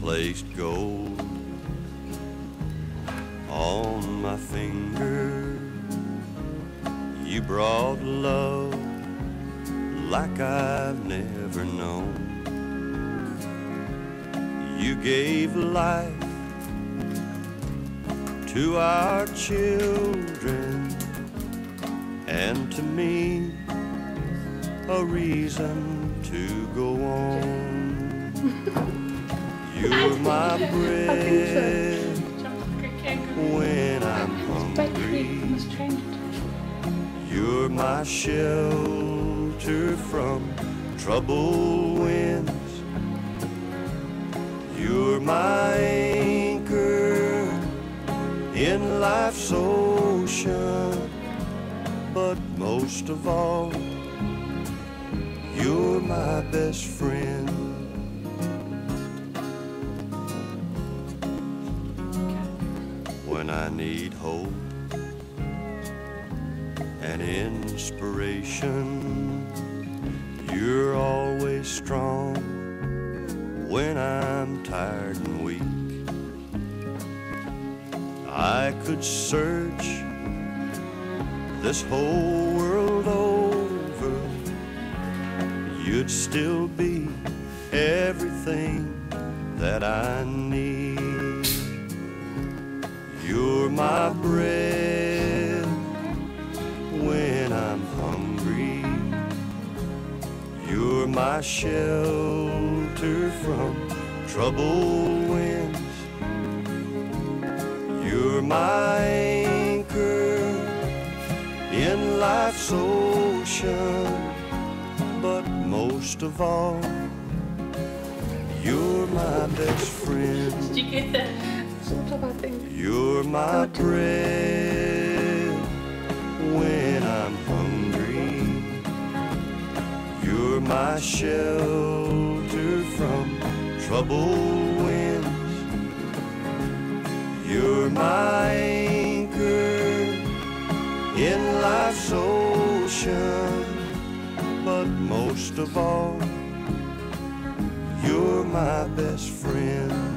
placed gold on my finger. You brought love like I've never known. You gave life to our children and to me a reason to go on. You're my bread when I'm hungry. You're my shelter from troubled winds. You're my anchor in life's ocean. But most of all, you're my best friend. I need hope and inspiration, you're always strong when I'm tired and weak. I could search this whole world over, you'd still be everything that I need. My bread when I'm hungry. You're my shelter from troubled winds. You're my anchor in life's ocean. But most of all, you're my best friend. Did you get that? You're my bread when I'm hungry. You're my shelter from troubled winds. You're my anchor in life's ocean. But most of all, you're my best friend.